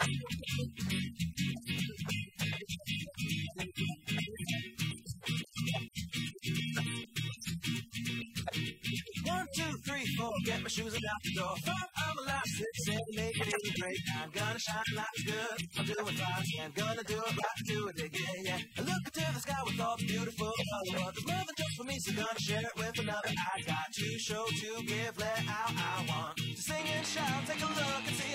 One, two, three, four, get my shoes and out the door. Five, I'm alive, six, seven, eight, eight, great. I'm gonna shine like good. I'm doing fine, I'm gonna do it right, do it again, yeah. I look into the sky with all the beautiful color. Well, there's love and just for me, so gonna share it with another. I got to show, to give, let out, I want to sing and shout. Take a look and see.